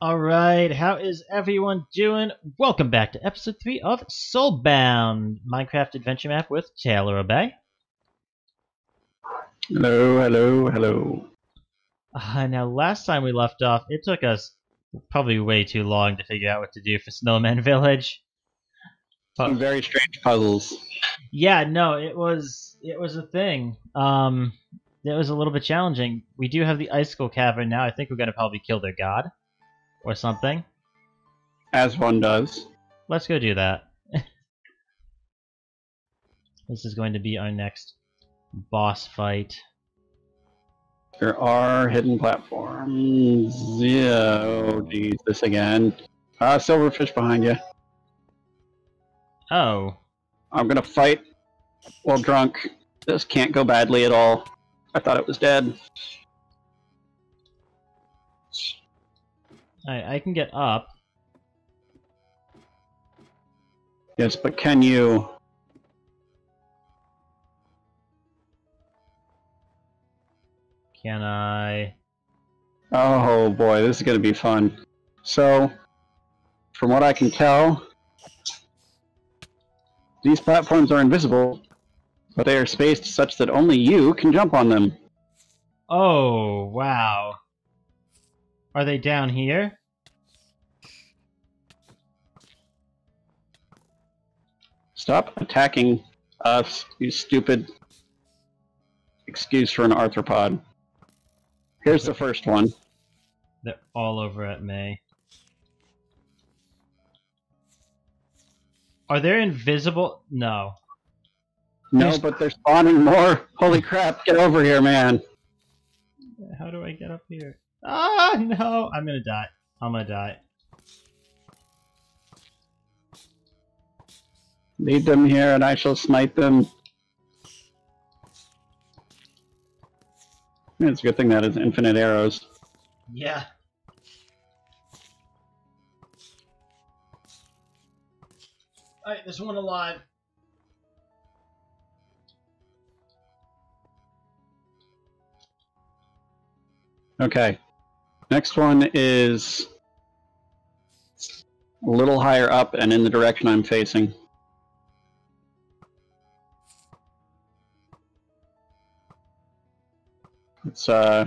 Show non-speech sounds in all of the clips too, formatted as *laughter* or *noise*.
Alright, how is everyone doing? Welcome back to episode 3 of Soulbound, Minecraft adventure map with Taylor Obey. Hello, hello, hello. Uh, now, last time we left off, it took us probably way too long to figure out what to do for Snowman *laughs* Village. Some very strange puzzles. Yeah, no, it was it was a thing. Um, it was a little bit challenging. We do have the Icicle Cavern now. I think we're gonna probably kill their god or something. As one does. Let's go do that. *laughs* this is going to be our next boss fight. There are hidden platforms. Yeah, oh geez, this again. Ah, silverfish behind you. Oh, I'm gonna fight while drunk. This can't go badly at all. I thought it was dead. I I can get up. Yes, but can you? Can I? Oh boy, this is gonna be fun. So, from what I can tell, these platforms are invisible, but they are spaced such that only you can jump on them. Oh, wow. Are they down here? Stop attacking us, you stupid excuse for an arthropod. Here's the first one. They're all over at me. Are they invisible? No. No, There's- but they're spawning more. Holy crap, get over here, man. How do I get up here? Ah, no! I'm gonna die. I'm gonna die. Lead them here and I shall smite them. It's a good thing that is infinite arrows. Yeah. Alright, there's one alive. Okay. Next one is a little higher up and in the direction I'm facing. It's uh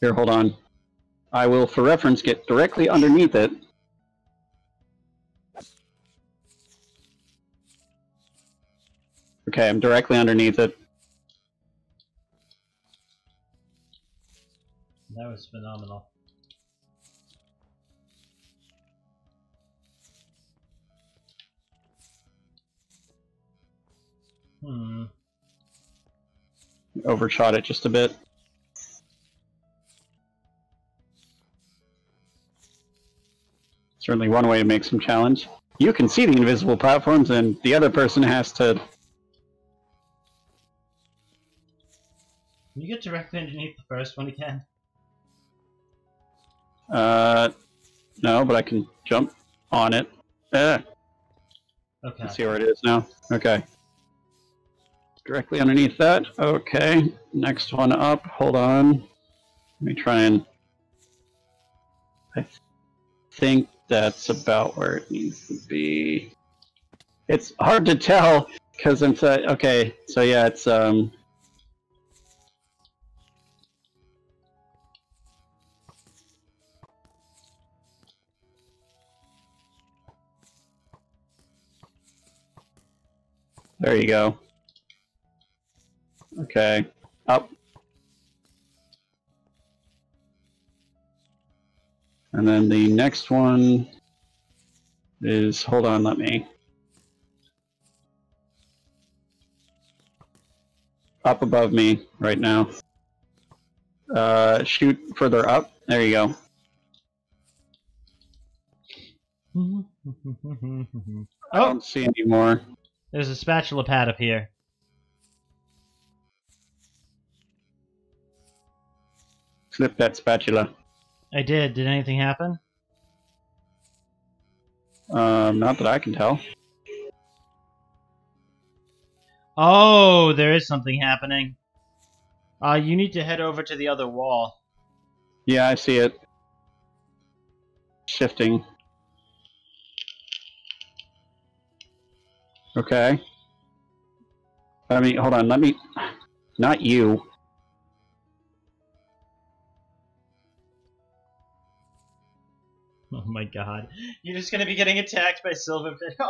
here, hold on. I will for reference get directly underneath it. Okay, I'm directly underneath it. That was phenomenal. Hmm. Overshot it just a bit. Certainly one way to make some challenge. You can see the invisible platforms, and the other person has to. Can you get directly underneath the first one again? Uh, no, but I can jump on it. Eh, Okay. let's see where it is now. Okay. Directly underneath that. Okay. Next one up. Hold on. Let me try and. I think that's about where it needs to be. It's hard to tell because I'm so, okay. So yeah, it's um. There you go. Okay. Up. And then the next one is, hold on, let me. Up above me right now. Uh, shoot further up. There you go. *laughs* I oh, don't see any more. there's a spatula pad up here. Flip that spatula. I did. Did anything happen? Um, not that I can tell. Oh, there is something happening. Uh, you need to head over to the other wall. Yeah, I see it. shifting. Okay. I mean, hold on. Let me. Not you. *laughs* Oh my god. You're just gonna be getting attacked by Silverfish. *laughs*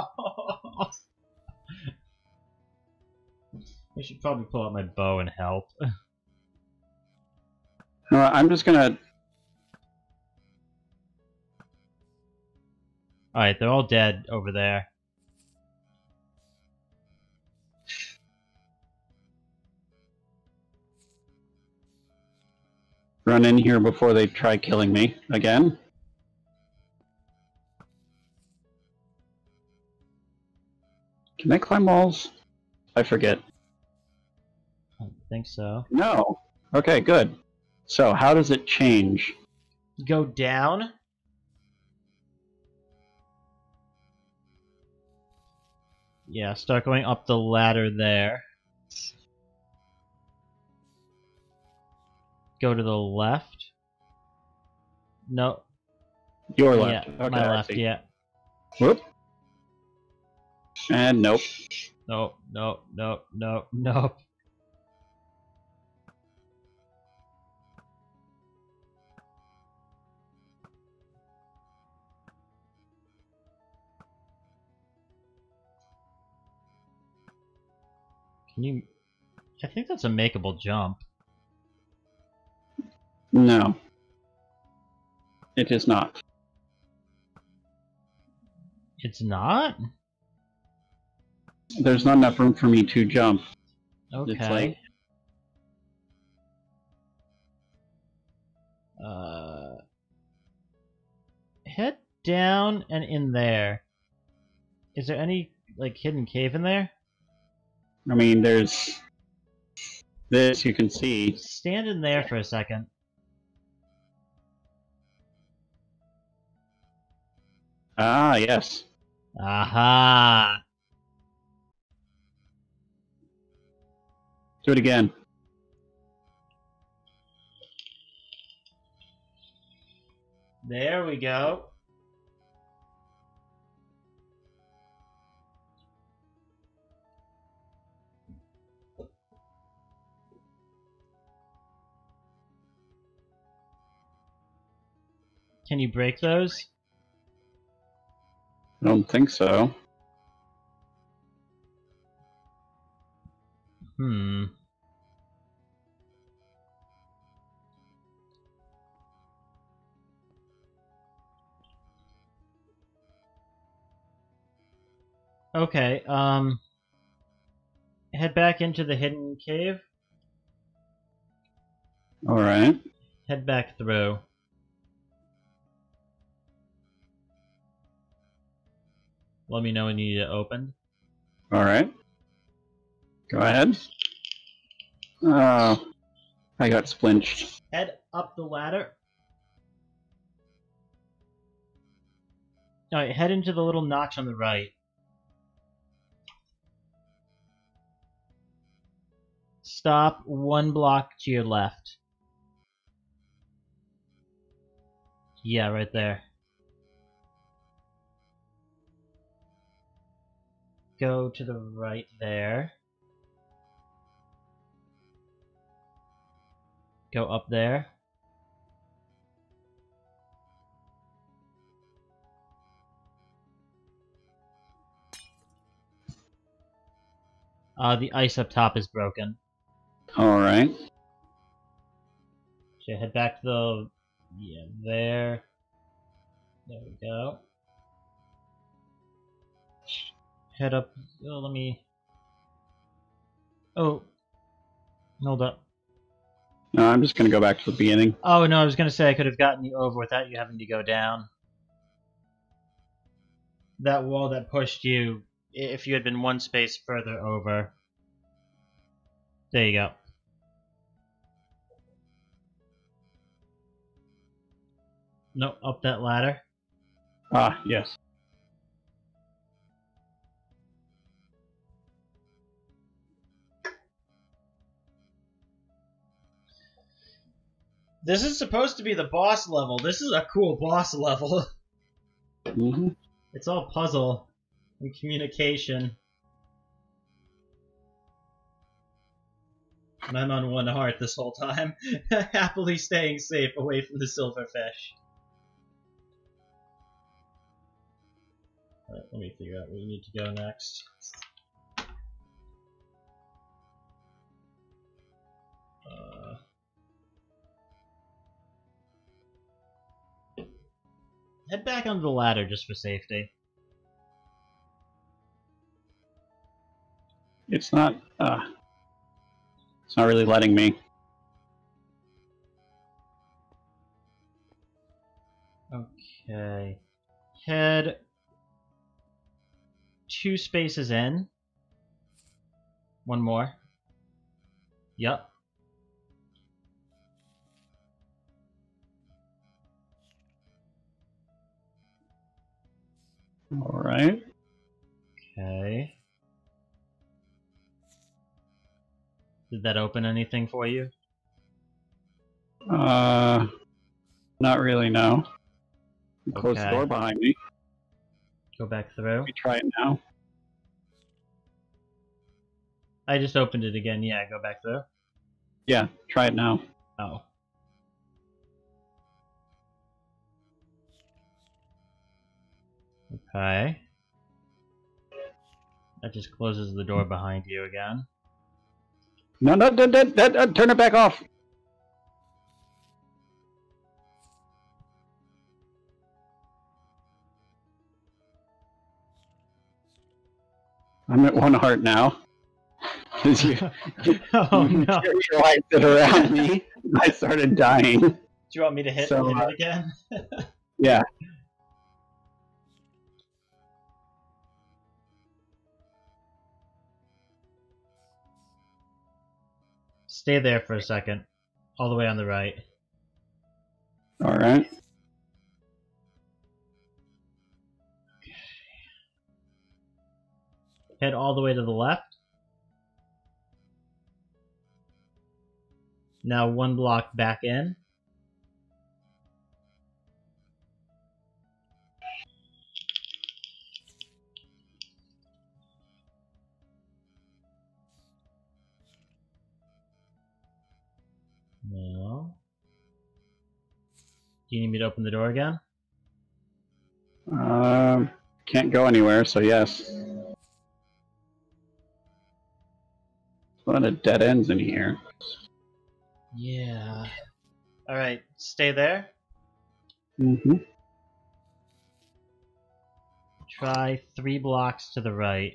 I should probably pull out my bow and help. *laughs* No, I'm just gonna. Alright, they're all dead over there. run in here before they try killing me again. Can they climb walls? I forget. I don't think so. No. Okay, good. So, how does it change? Go down? Yeah, start going up the ladder there. Go to the left. No. Your left. Yeah, okay, my left, yeah. Whoop. And nope. No, no, no, no, no. Can you... I think that's a makeable jump. No. It is not. It's not? There's not enough room for me to jump. Okay. It's like Uh, head down and in there. Is there any like hidden cave in there? I mean, there's this you can see. Stand in there for a second. Ah, yes. Aha! Do it again. There we go. Can you break those? I don't think so. Hmm. Okay, um head back into the hidden cave. All right. Head back through. Let me know when you need it opened. All right. Go ahead. Oh, I got splinched. Head up the ladder. Alright, head into the little notch on the right. Stop one block to your left. Yeah, right there. Go to the right there. Go up there. Uh, the ice up top is broken. All right. So head back to the yeah there. There we go. Head up. Oh, let me. Oh, hold up. No, I'm just gonna go back to the beginning. Oh no, I was gonna say I could have gotten you over without you having to go down. That wall that pushed you, if you had been one space further over. There you go. No, up that ladder. Ah, yes. This is supposed to be the boss level. This is a cool boss level. *laughs* hmm It's all puzzle and communication. And I'm on one heart this whole time, *laughs* happily staying safe away from the silverfish. Alright, let me figure out where we need to go next. Head back onto the ladder just for safety. It's not. Uh, it's not really letting me. Okay. Head two spaces in. One more. Yep. All right. Okay. Did that open anything for you? Uh, not really. No. Close the door behind me. Go back through. Try it now. I just opened it again. Yeah, go back through. Yeah, try it now. Oh. Okay. That just closes the door behind you again. No, no, no, no, no, no, turn it back off. I'm at one heart now. *laughs* 'Cause you, *laughs* oh you no! materialized it around me. *laughs* I started dying. Do you want me to hit, So, hit uh, it again? Yeah. Stay there for a second. All the way on the right. All right. Head all the way to the left. Now one block back in. Do you need me to open the door again? Um, can't go anywhere, so yes. A lot of dead ends in here. Yeah. Alright, stay there. Mm-hmm. Try three blocks to the right.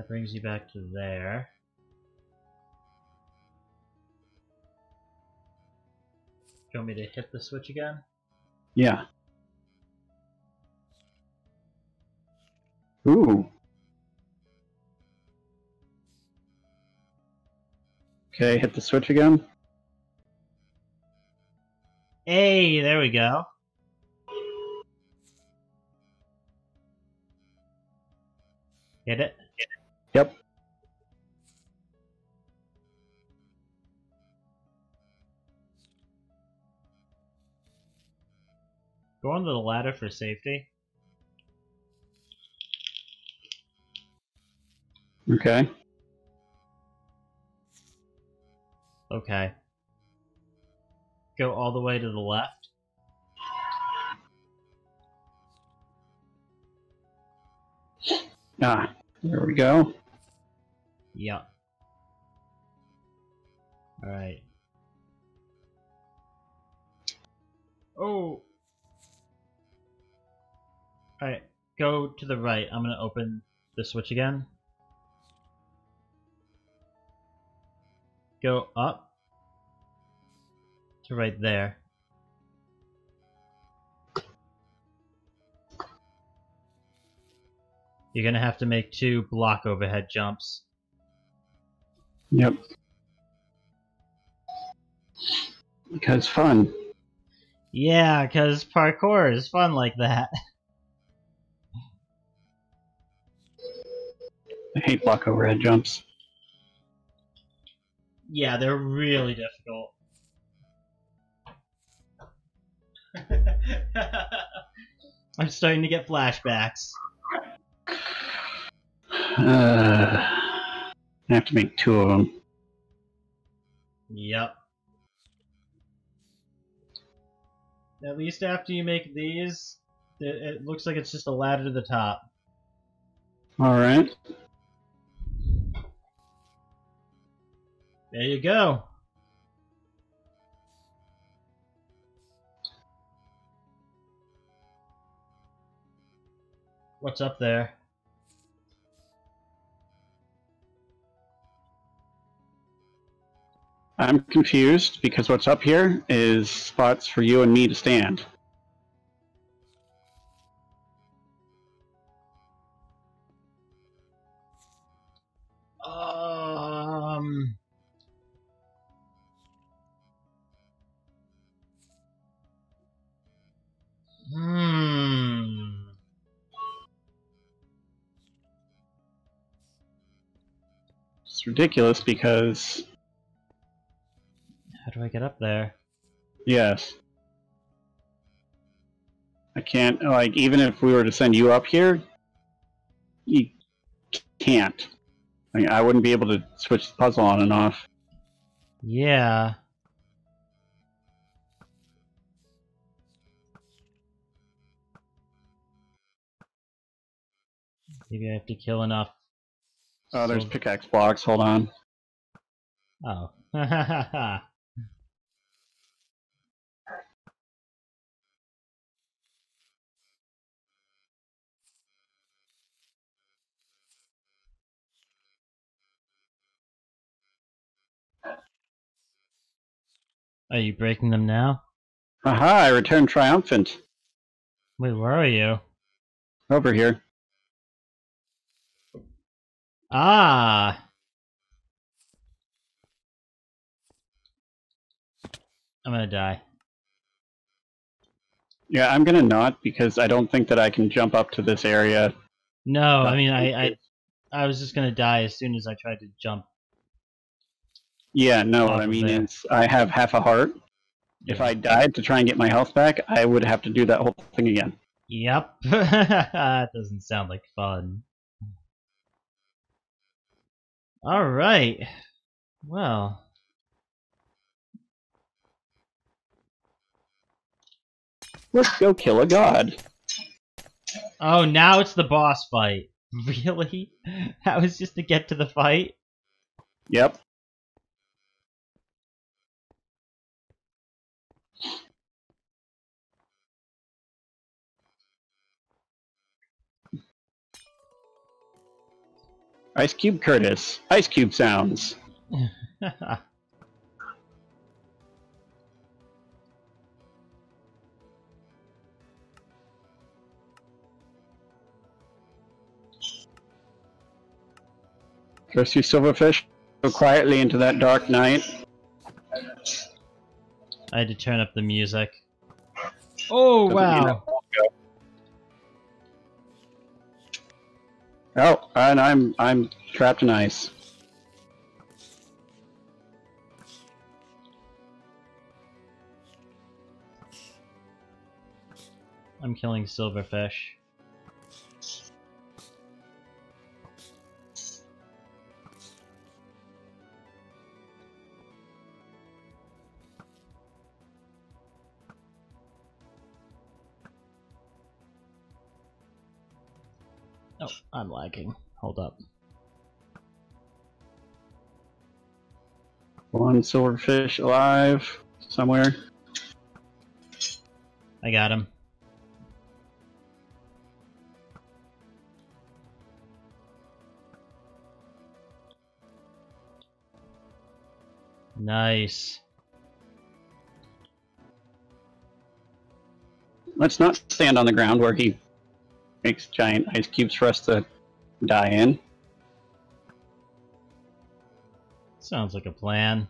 That brings you back to there. Do you want me to hit the switch again? Yeah. Ooh. Okay, hit the switch again. Hey, there we go. Hit it. Yep. Go onto the ladder for safety. Okay. Okay. Go all the way to the left. Ah, there we go. Yep. Alright. Oh! Alright, go to the right. I'm gonna open the switch again. Go up to right there. You're gonna have to make two block overhead jumps. Yep. Because fun. Yeah, because parkour is fun like that. *laughs* I hate block overhead jumps. Yeah, they're really difficult. *laughs* I'm starting to get flashbacks. Uh, I have to make two of them. Yep. At least after you make these, it, it looks like it's just a ladder to the top. All right. There you go. What's up there? I'm confused because what's up here is spots for you and me to stand. Um. Hmm. It's ridiculous because, How do I get up there? yes. I can't, like, even if we were to send you up here, you can't. I, mean, I wouldn't be able to switch the puzzle on and off. Yeah. Maybe I have to kill enough. Oh, there's pickaxe blocks. Hold on. Oh. *laughs* Are you breaking them now? Aha, I returned triumphant. Wait, where are you? Over here. Ah! I'm gonna die. Yeah, I'm gonna not because I don't think that I can jump up to this area. No, I mean, I, I, I was just gonna die as soon as I tried to jump. Yeah, no, what I mean there. is I have half a heart. If I died to try and get my health back, I would have to do that whole thing again. Yep. *laughs* that doesn't sound like fun. Alright. Well. Let's go kill a god. Oh, now it's the boss fight. *laughs* Really? That was just to get to the fight? Yep. Ice Cube Curtis. Ice Cube sounds. First you silverfish, go quietly into that dark night. I had to turn up the music. Oh, wow. Oh, and I'm I'm trapped in ice. I'm killing silverfish. I'm lagging. Hold up. One silverfish alive somewhere. I got him. Nice. Let's not stand on the ground where he makes giant ice cubes for us to die in. Sounds like a plan.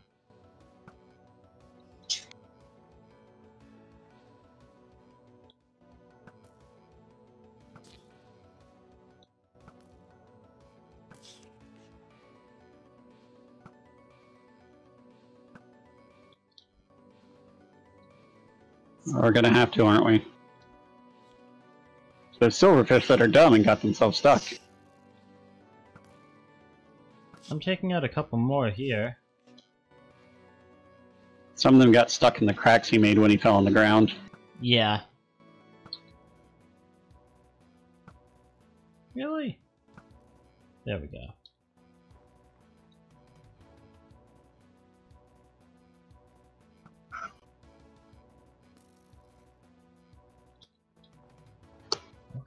We're gonna have to, aren't we? There's silverfish that are dumb and got themselves stuck. I'm taking out a couple more here. Some of them got stuck in the cracks he made when he fell on the ground. Yeah. Really? There we go.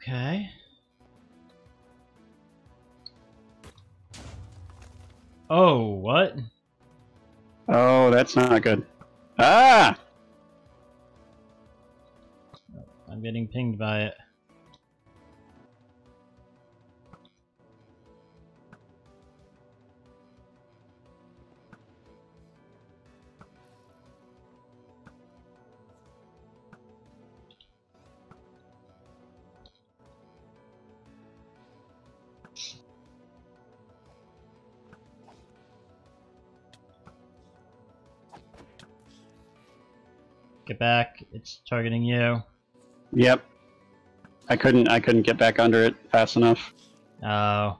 Okay. Oh, what? Oh, that's not good. Ah! I'm getting pinged by it. Get back. It's targeting you. Yep. I couldn't I couldn't get back under it fast enough. Oh.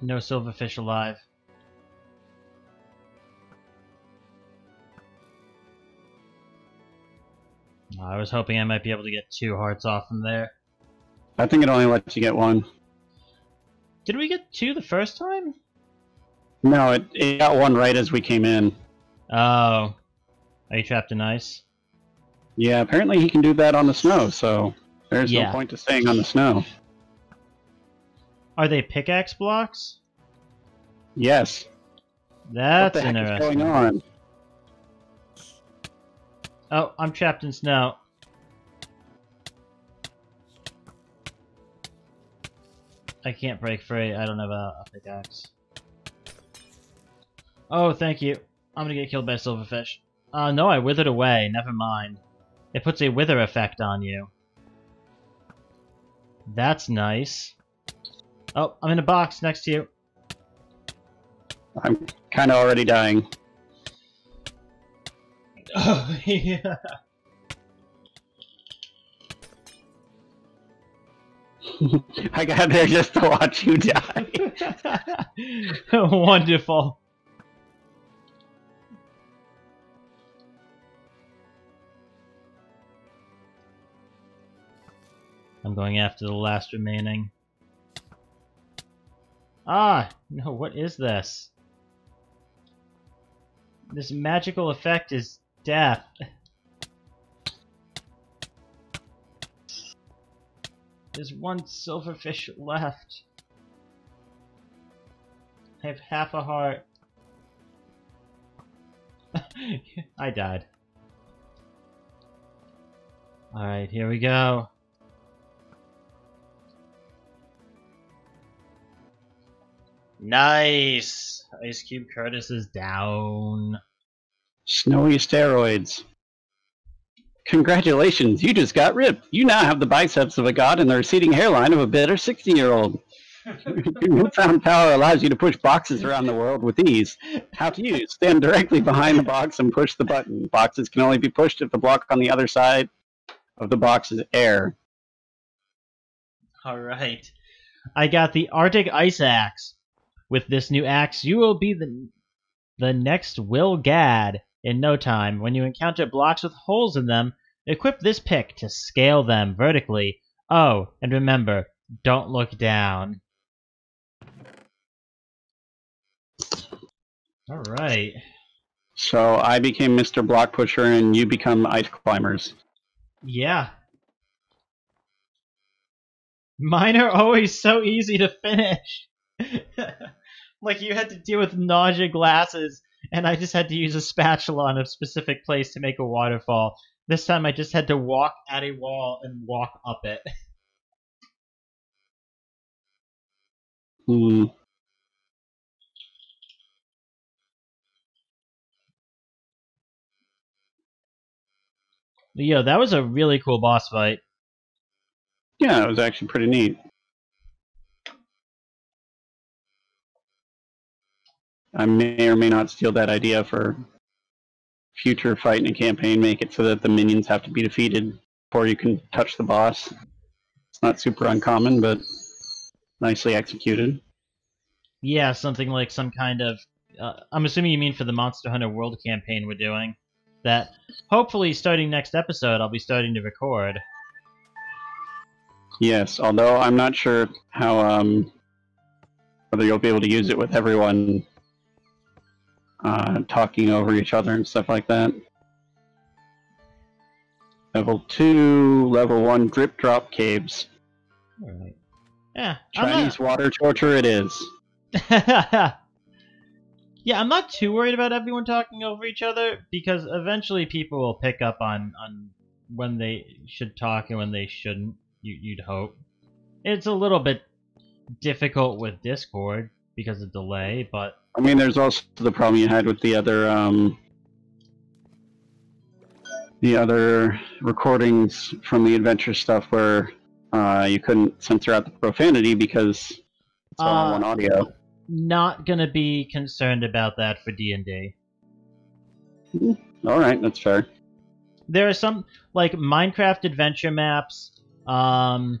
No silverfish alive. I was hoping I might be able to get two hearts off from there. I think it only lets you get one. Did we get two the first time? No, it, it got one right as we came in. Oh. Are you trapped in ice? Yeah, apparently he can do that on the snow, so there's Yeah. no point to staying on the snow. Are they pickaxe blocks? Yes. That's what the heck interesting. is going on? Oh, I'm trapped in snow. I can't break free. I don't have a, a pickaxe. Oh, thank you. I'm gonna get killed by a silverfish. Uh, no, I withered away. Never mind. It puts a wither effect on you. That's nice. Oh, I'm in a box next to you. I'm kind of already dying. Oh, *laughs* yeah. *laughs* I got there just to watch you die. *laughs* Wonderful. I'm going after the last remaining. Ah! No, what is this? This magical effect is death. *laughs* There's one silverfish left. I have half a heart. *laughs* I died. Alright, here we go. Nice! Ice Cube Curtis is down. Snowy steroids. Congratulations, you just got ripped. You now have the biceps of a god and the receding hairline of a bitter 60 year old. *laughs* Your newfound power allows you to push boxes around the world with ease. How to use? Stand directly behind the box and push the button. Boxes can only be pushed if the block on the other side of the box is air. Alright. I got the Arctic Ice Axe. With this new axe, you will be the the next Will Gadd in no time. When you encounter blocks with holes in them, equip this pick to scale them vertically. Oh, and remember, don't look down. Alright. So I became Mr. Block Pusher and you become Ice Climbers. Yeah. Mine are always so easy to finish. *laughs* like you had to deal with nausea glasses, and I just had to use a spatula on a specific place to make a waterfall. This time I just had to walk at a wall and walk up it. *laughs* Hmm. Yo, that was a really cool boss fight. Yeah, it was actually pretty neat. I may or may not steal that idea for future fight in a campaign. Make it so that the minions have to be defeated before you can touch the boss. It's not super uncommon, but nicely executed. Yeah, something like some kind of. Uh, I'm assuming you mean for the Monster Hunter World campaign we're doing. That hopefully starting next episode I'll be starting to record. Yes, although I'm not sure how um, whether you'll be able to use it with everyone uh, talking over each other and stuff like that. Level two, level one drip drop caves. Yeah. Chinese water torture it is. *laughs* yeah, I'm not too worried about everyone talking over each other because eventually people will pick up on on when they should talk and when they shouldn't. You, you'd hope. It's a little bit difficult with Discord because of delay, but I mean, there's also the problem you had with the other um, the other recordings from the adventure stuff where uh, you couldn't censor out the profanity because it's all Uh, on one audio. not gonna be concerned about that for D and D. All right, that's fair. There are some like Minecraft adventure maps, um,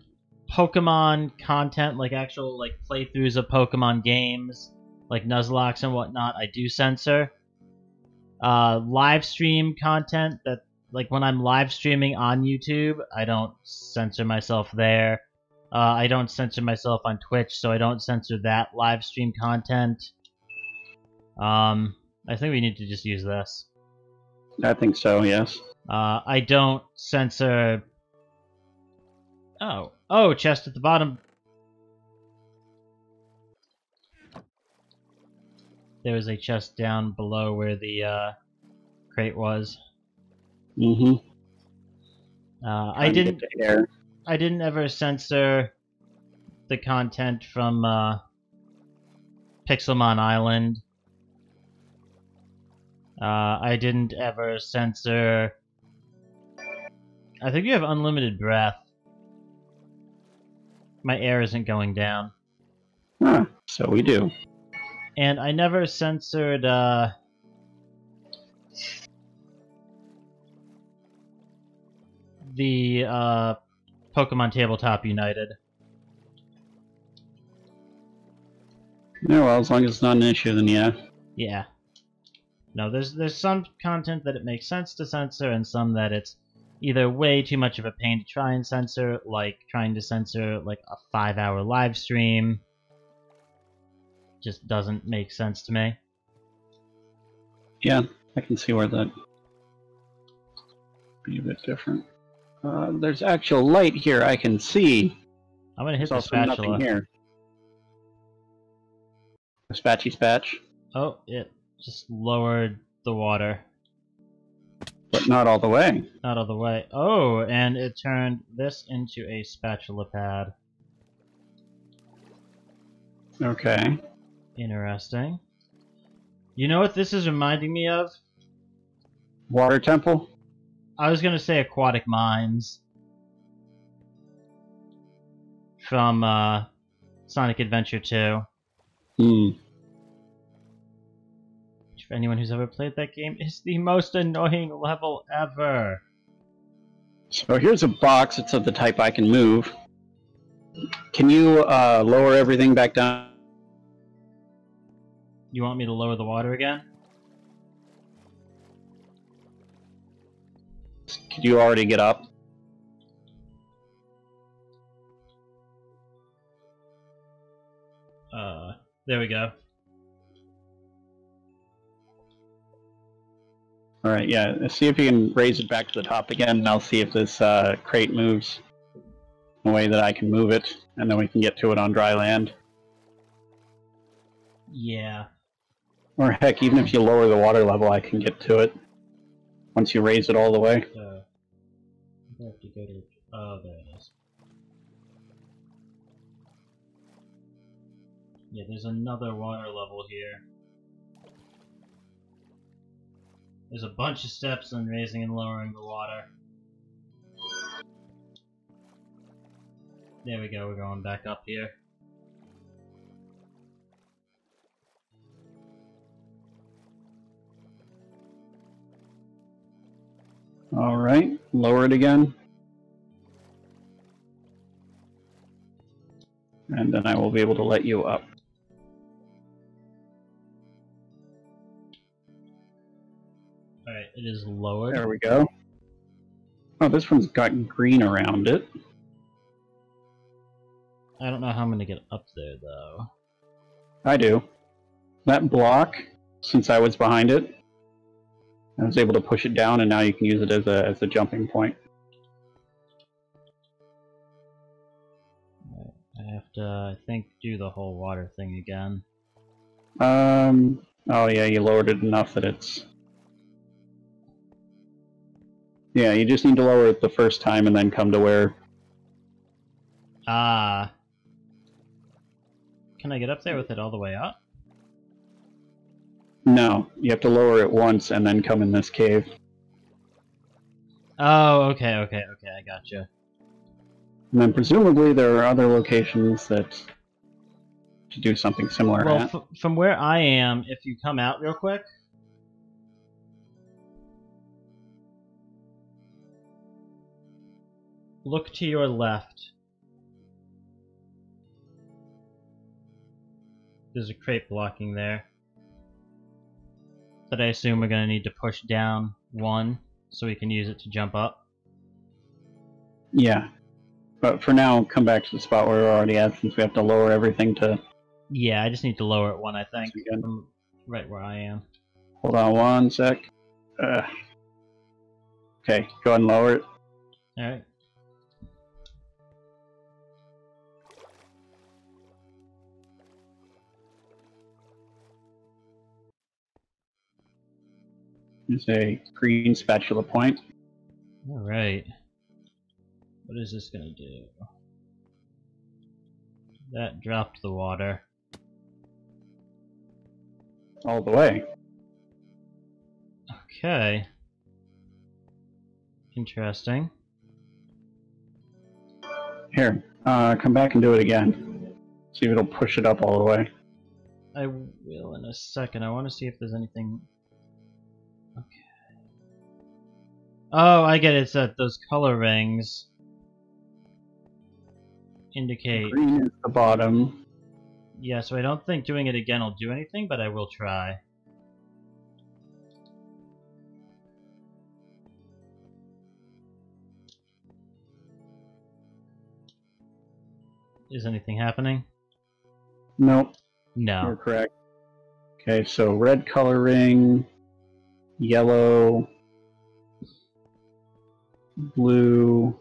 Pokemon content, like actual like playthroughs of Pokemon games, like Nuzlocke and whatnot. I do censor. Uh, live stream content that like when I'm live streaming on YouTube, I don't censor myself there. Uh, I don't censor myself on Twitch, so I don't censor that live stream content. Um, I think we need to just use this. I think so. Yes. Uh, I don't censor. Oh, oh, chest at the bottom. There was a chest down below where the uh, crate was. Mm-hmm. Uh, I didn't. I didn't ever censor the content from uh, Pixelmon Island. Uh, I didn't ever censor. I think you have unlimited breath. My air isn't going down. Huh, so we do. And I never censored, uh. The, uh. Pokemon Tabletop United. Yeah, well, as long as it's not an issue, then yeah. Yeah. No, there's there's some content that it makes sense to censor, and some that it's either way too much of a pain to try and censor, like trying to censor like a five hour live stream. Just doesn't make sense to me. Yeah, I can see where that be a bit different. Uh, there's actual light here I can see. I'm gonna hit There's the also spatula. nothing here. A spatchy spatch, Oh, it just lowered the water. but not all the way. Not all the way. Oh, and it turned this into a spatula pad. Okay. Interesting. You know what this is reminding me of? Water temple? I was gonna say aquatic mines from uh, Sonic Adventure 2. Hmm. Which, for anyone who's ever played that game, is the most annoying level ever. So here's a box. It's of the type I can move. Can you uh, lower everything back down? You want me to lower the water again? Could you already get up? Uh, there we go. All right, yeah. Let's see if you can raise it back to the top again, and I'll see if this uh, crate moves in a way that I can move it, and then we can get to it on dry land. Yeah. Or heck, even if you lower the water level, I can get to it once you raise it all the way. Uh, have to. Oh, there it is. Yeah, there's another water level here. There's a bunch of steps on raising and lowering the water. There we go, we're going back up here. All right, lower it again. And then I will be able to let you up. Alright, it is lowered. There we go. Oh, this one's got green around it. I don't know how I'm gonna get up there though. I do. That block, since I was behind it, I was able to push it down, and now you can use it as a as a jumping point. I have to, I think, do the whole water thing again. Um. Oh yeah, you lowered it enough that it's. Yeah, you just need to lower it the first time and then come to where. Ah. Can I get up there with it all the way up? No, you have to lower it once and then come in this cave. Oh, okay, okay, okay, I gotcha. And then presumably there are other locations that to do something similar Well, at. from where I am, if you come out real quick. Look to your left. There's a crate blocking there. That I assume we're gonna need to push down one so we can use it to jump up. Yeah. But for now, come back to the spot where we're already at since we have to lower everything to. Yeah, I just need to lower it one, I think, from right where I am. Hold on one sec. Uh, okay, go ahead and lower it. Alright. There's a green spatula point. Alright. What is this gonna do? That dropped the water. all the way. Okay. Interesting. Here, uh, come back and do it again. See if it'll push it up all the way. I will in a second. I want to see if there's anything. Oh, I get it. It's that those color rings indicate. Green is the bottom. Yeah, so I don't think doing it again will do anything, but I will try. Is anything happening? Nope, No. you're No. correct. Okay, so red color ring, yellow, blue.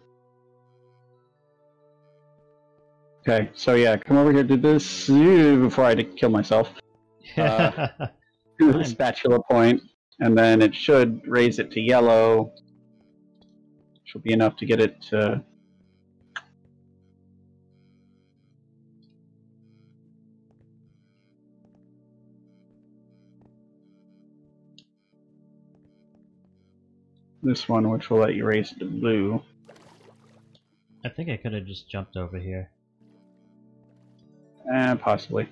Okay, so yeah, come over here do this before I kill myself. Uh, the *laughs* *laughs* spatula point, and then it should raise it to yellow. Which will be enough to get it to. This one, which will let you raise it to blue. I think I could have just jumped over here. Eh, possibly.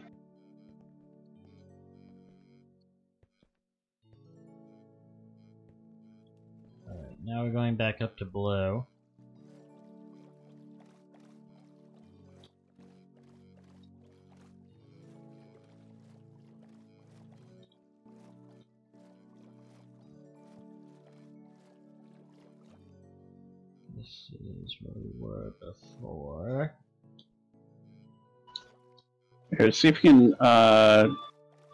Alright, now we're going back up to blue. Is where we were before. Here, see if you can uh,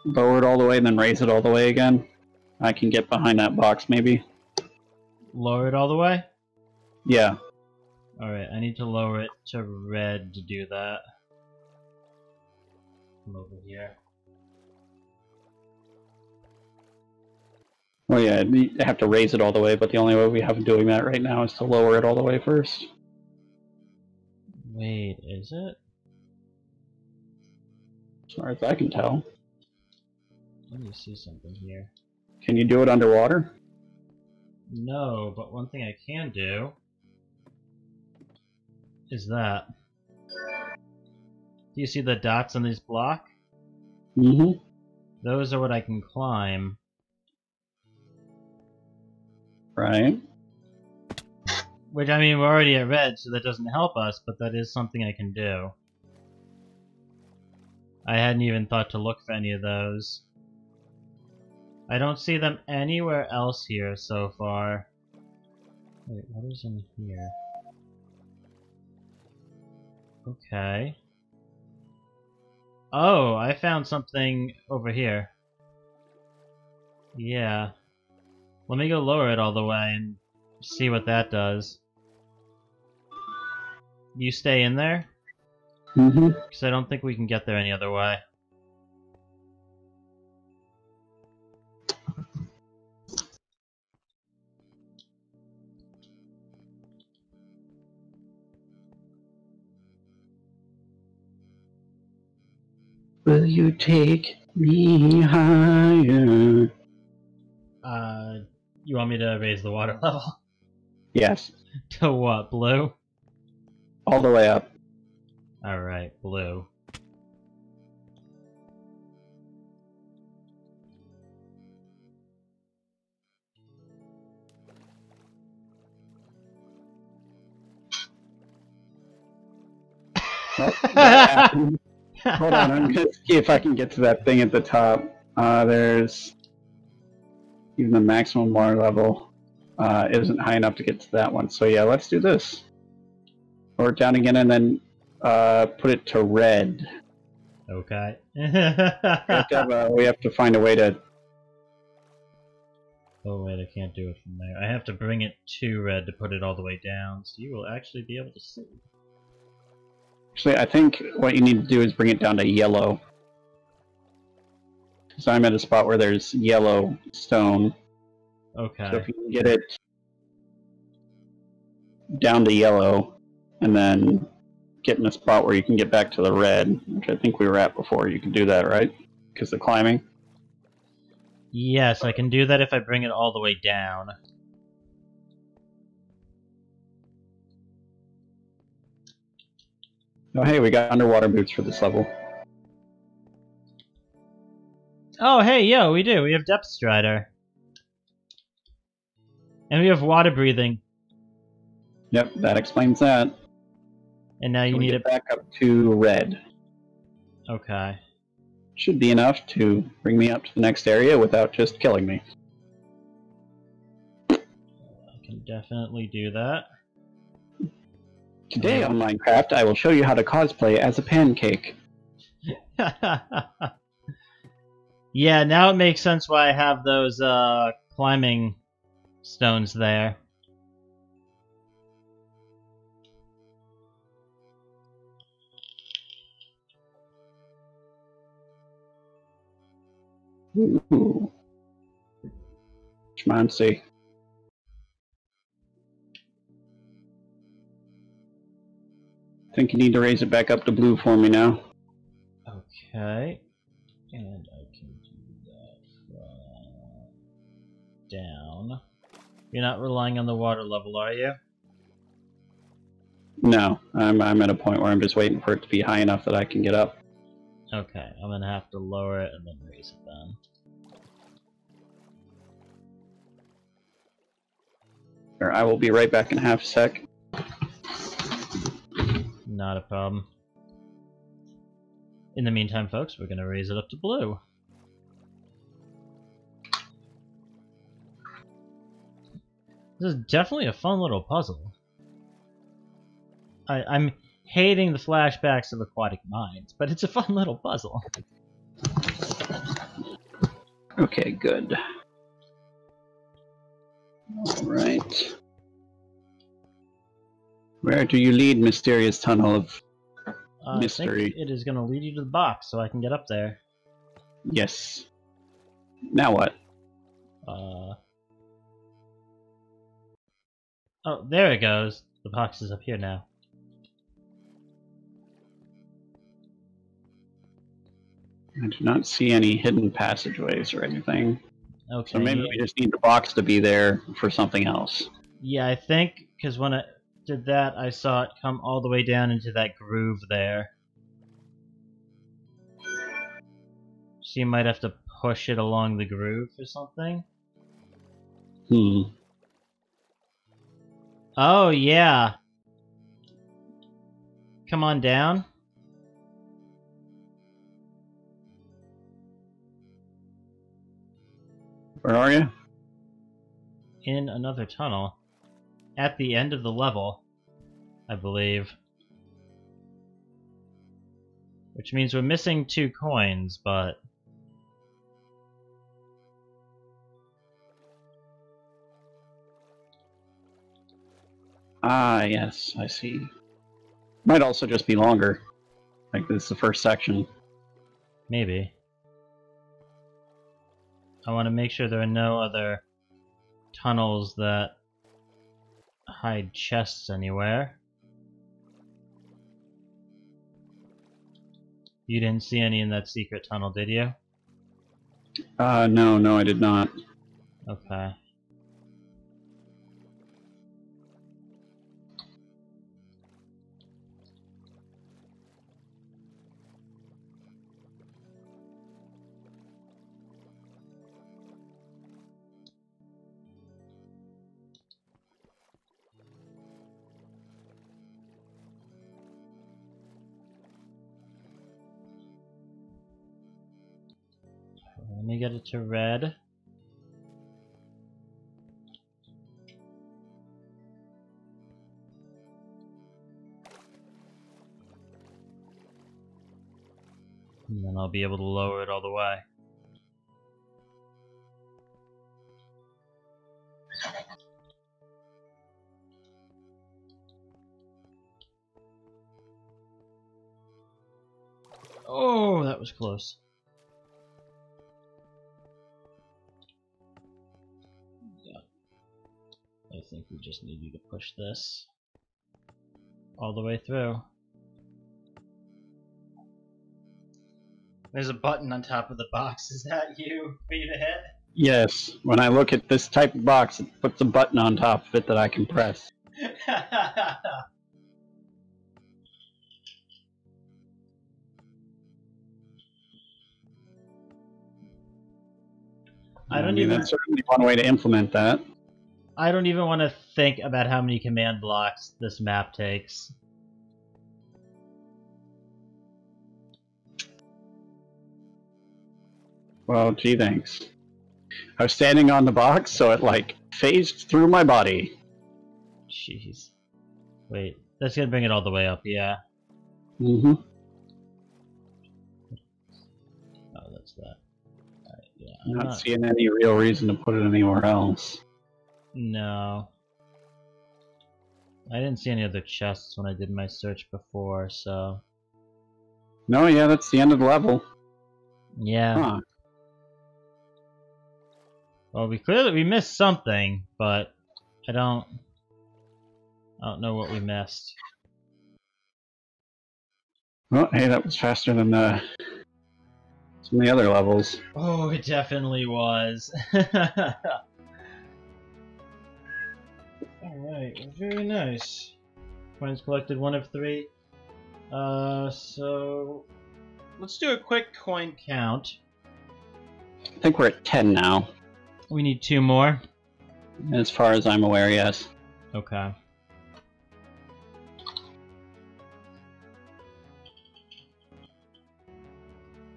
lower it all the way and then raise it all the way again. I can get behind that box, maybe. Lower it all the way? Yeah. Alright, I need to lower it to red to do that. Come over here. Well, yeah, you have to raise it all the way, but the only way we have doing that right now is to lower it all the way first. Wait, is it? As far as I can tell. Let me see something here. Can you do it underwater? No, but one thing I can do is that. Do you see the dots on this block? Mm-hmm. Those are what I can climb. Right. Which, I mean, we're already at red, so that doesn't help us, but that is something I can do. I hadn't even thought to look for any of those. I don't see them anywhere else here so far. Wait, what is in here? Okay. Oh, I found something over here. Yeah. Let me go lower it all the way and see what that does. You stay in there? Mm-hmm. Because I don't think we can get there any other way. Will you take me higher? Uh, you want me to raise the water *laughs* level? Yes, *laughs* to what, blue? all the way up. Alright, blue. *laughs* Hold on, I'm gonna see if I can get to that thing at the top. Uh, there's even the maximum water level uh, isn't high enough to get to that one. So yeah, let's do this. It down again and then uh, put it to red. Okay. We have, to have a, *laughs* we have to find a way to. oh wait, I can't do it from there. I have to bring it to red to put it all the way down, so you will actually be able to see. Actually, I think what you need to do is bring it down to yellow. So I'm at a spot where there's yellow stone. Okay. So if you can get it down to yellow, and then get in a spot where you can get back to the red, which I think we were at before, you can do that, right? Because the climbing. Yes, I can do that if I bring it all the way down. Oh, hey, we got underwater boots for this level. Oh, hey, yo, we do. We have Depth Strider. And we have water breathing. Yep, that explains that. And now you Can need it. back up to red. Okay. Should be enough to bring me up to the next area without just killing me. I can definitely do that. Today on Minecraft, I will show you how to cosplay as a pancake. *laughs* yeah, now it makes sense why I have those uh, climbing stones there. Ooh. Schmancy. I think you need to raise it back up to blue for me now. Okay. And down. You're not relying on the water level, are you? No, I'm, I'm at a point where I'm just waiting for it to be high enough that I can get up. Okay, I'm gonna have to lower it and then raise it then. Or I will be right back in half a sec. Not a problem. In the meantime, folks, we're gonna raise it up to blue. This is definitely a fun little puzzle. I, I'm hating the flashbacks of Aquatic Minds, but it's a fun little puzzle. Okay, good. Alright. Where do you lead, mysterious tunnel of... Uh, I Mystery. think it is gonna lead you to the box so I can get up there. Yes. Now what? Uh... Oh, there it goes. The box is up here now. I do not see any hidden passageways or anything. Okay. So maybe we just need the box to be there for something else. Yeah, I think because when I did that, I saw it come all the way down into that groove there. So you might have to push it along the groove or something. Hmm. Oh, yeah. Come on down. Where are you? In another tunnel. At the end of the level, I believe. Which means we're missing two coins, but... Ah, yes, I see. Might also just be longer. Like this is the first section. Maybe. I want to make sure there are no other tunnels that hide chests anywhere. You didn't see any in that secret tunnel, did you? Uh, no, no, I did not. Okay. Get it to red. And then I'll be able to lower it all the way. Oh, that was close. We just need you to push this all the way through. There's a button on top of the box. Is that you for you to hit? Yes, when I look at this type of box, it puts a button on top of it that I can press. *laughs* I don't mean, even That's certainly one way to implement that. I don't even want to think about how many command blocks this map takes. Well, gee, thanks. I was standing on the box, so it like phased through my body. Jeez. Wait, that's gonna bring it all the way up, yeah. Mm-hmm. Oh, that's that. Alright, yeah. I'm I'm not not- seeing any real reason to put it anywhere else. No. I didn't see any other chests when I did my search before, so. No, yeah, that's the end of the level. Yeah. Huh. Well, we clearly we missed something, but I don't. I don't know what we missed. Well, hey, that was faster than the some of the other levels. Oh, it definitely was. *laughs* Alright, very nice. Coins collected one of three. Uh, so. Let's do a quick coin count. I think we're at ten now, We need two more. as far as I'm aware. Yes. Okay.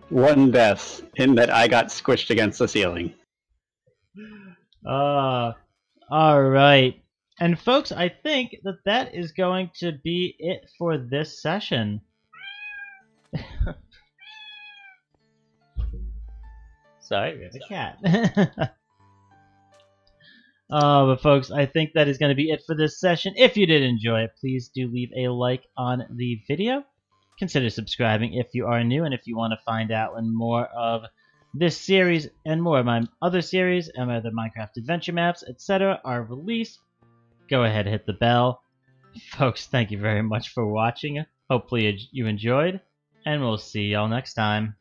One death in that I got squished against the ceiling. Uh, alright. And folks, I think that that is going to be it for this session. *laughs* Sorry, we have a cat. uh, *laughs* but folks, I think that is going to be it for this session. If you did enjoy it, please do leave a like on the video. Consider subscribing if you are new and if you want to find out when more of this series and more of my other series and my other Minecraft adventure maps, etc. are released. Go ahead, hit the bell. Folks, thank you very much for watching. Hopefully you enjoyed, and we'll see y'all next time.